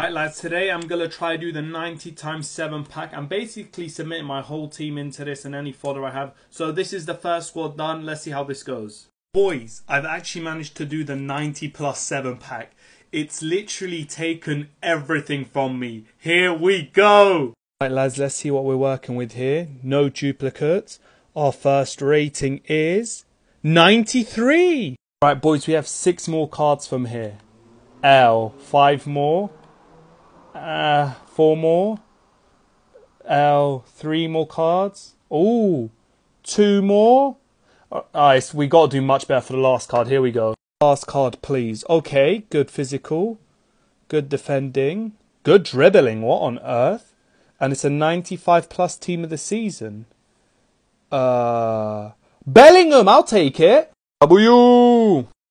Right lads, today I'm going to try to do the 90 times 7 pack. I'm basically submitting my whole team into this and any fodder I have. So this is the first squad done. Let's see how this goes. Boys, I've actually managed to do the 90 plus 7 pack. It's literally taken everything from me. Here we go! Right lads, let's see what we're working with here. No duplicates. Our first rating is 93! Right boys, we have 6 more cards from here. L, 5 more. Uh, four more. L, three more cards. Ooh, two more. Alright, we got to do much better for the last card. Here we go. Last card, please. Okay, good physical. Good defending. Good dribbling. What on earth? And it's a 95 plus team of the season. Uh, Bellingham, I'll take it. W.